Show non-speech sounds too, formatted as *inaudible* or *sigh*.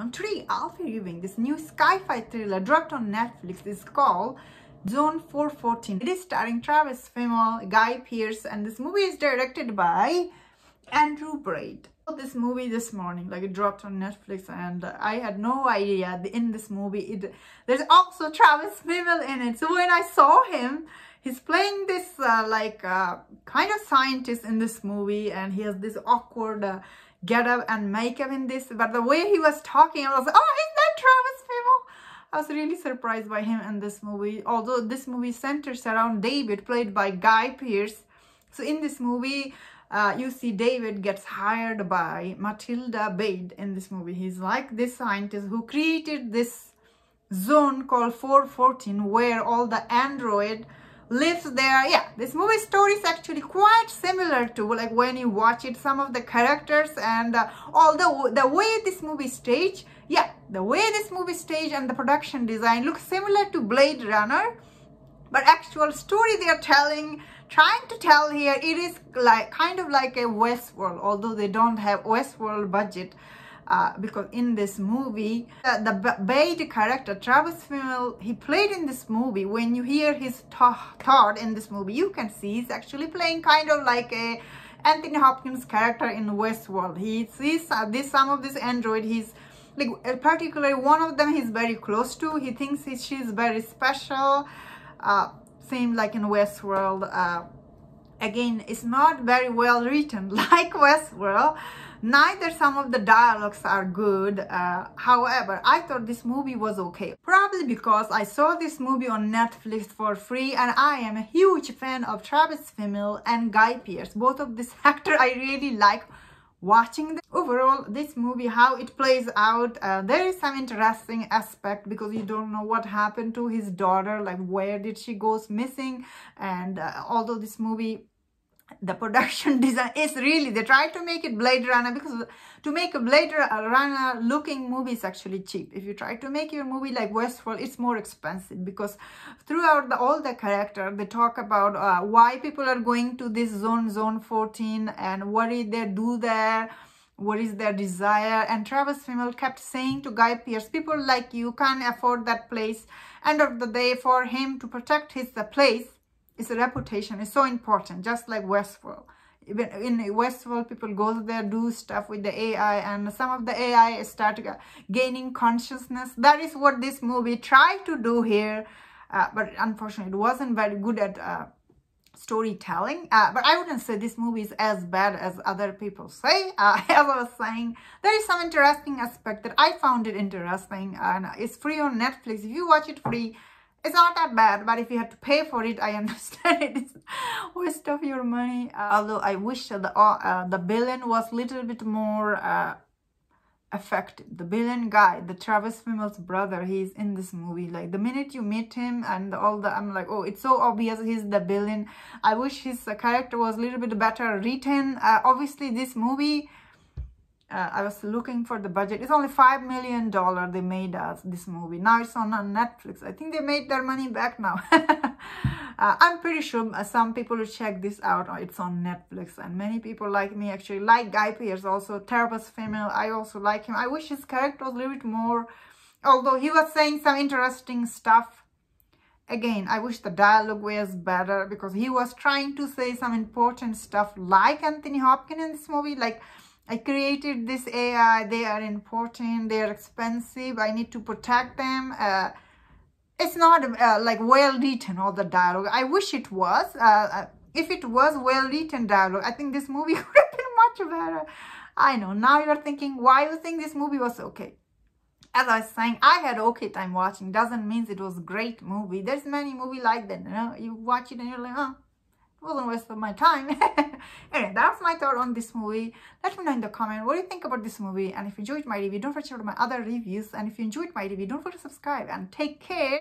everyone. Today I'll be reviewing this new sci-fi thriller dropped on Netflix. It's called Zone 414. It is starring Travis Fimmel, Guy Pearce, and this movie is directed by Andrew Braid. This movie this morning, like it dropped on Netflix, and I had no idea in this movie it there's also Travis Fimmel in it. So when I saw him, he's playing this uh, like uh, kind of scientist in this movie, and he has this awkward. Uh, get up and make makeup in this but the way he was talking I was like oh is that Travis Fimmel? I was really surprised by him in this movie although this movie centers around David played by Guy Pearce. So in this movie uh, you see David gets hired by Matilda Bade in this movie. He's like this scientist who created this zone called 414 where all the android lives there. Yeah this movie story is actually quite similar to like when you watch it some of the characters and uh, although the way this movie stage yeah the way this movie stage and the production design looks similar to blade runner but actual story they are telling trying to tell here it is like kind of like a westworld although they don't have westworld budget uh, because in this movie, the Bade character, Travis Fimmel, he played in this movie. When you hear his thought in this movie, you can see he's actually playing kind of like a Anthony Hopkins character in Westworld. He sees uh, this some of this android. He's like particularly one of them he's very close to. He thinks he, she's very special. Uh, same like in Westworld. Uh, again, it's not very well written *laughs* like Westworld. Neither some of the dialogues are good uh, however i thought this movie was okay. Probably because i saw this movie on netflix for free and i am a huge fan of travis fimmel and guy pearce both of this *laughs* actor i really like watching the overall this movie how it plays out uh, there is some interesting aspect because you don't know what happened to his daughter like where did she goes missing and uh, although this movie the production *laughs* design is really they try to make it blade runner because to make a blade runner looking movie is actually cheap. If you try to make your movie like westworld it's more expensive because throughout the, all the character they talk about uh, why people are going to this zone zone 14 and what did they do there? What is their desire? And Travis Fimmel kept saying to Guy Pearce people like you can't afford that place. End of the day for him to protect his place its reputation is so important, just like Westworld. Even in Westworld, people go there, do stuff with the AI, and some of the AI start gaining consciousness. That is what this movie tried to do here, uh, but unfortunately, it wasn't very good at uh, storytelling. Uh, but I wouldn't say this movie is as bad as other people say. Uh, *laughs* as I was saying, there is some interesting aspect that I found it interesting, and it's free on Netflix. If you watch it free, it's not that bad but if you have to pay for it i *laughs* understand it. Is waste of your money. Uh, although i wish the uh, the villain was a little bit more uh, effective the villain guy the travis Fimmel's brother he's in this movie. Like the minute you meet him and all the i'm like oh it's so obvious he's the villain. I wish his uh, character was a little bit better written. Uh, obviously this movie uh, I was looking for the budget. It's only $5 million they made us this movie. Now it's on, Netflix. I think they made their money back now. *laughs* uh, I'm pretty sure uh, some people will check this out. It's on Netflix. And many people like me actually like Guy Pearce also. Travis Fimmel. I also like him. I wish his character was a little bit more... Although he was saying some interesting stuff. Again, I wish the dialogue was better because he was trying to say some important stuff like Anthony Hopkins in this movie. Like I created this AI. They are important. They are expensive. I need to protect them. Uh, it's not uh, like well written all the dialogue. I wish it was. Uh, uh if it was well written dialogue, I think this movie *laughs* would have been much better. I know. Now you're thinking, why you think this movie was okay? As I was saying, I had okay time watching. Doesn't mean it was a great movie. There's many movie like that. You know, you watch it and you're like, oh, wasn't waste of my time. *laughs* anyway, that's my thought on this movie. Let me know in the comment what do you think about this movie. And if you enjoyed my review, don't forget to check out my other reviews. And if you enjoyed my review, don't forget to subscribe and take care.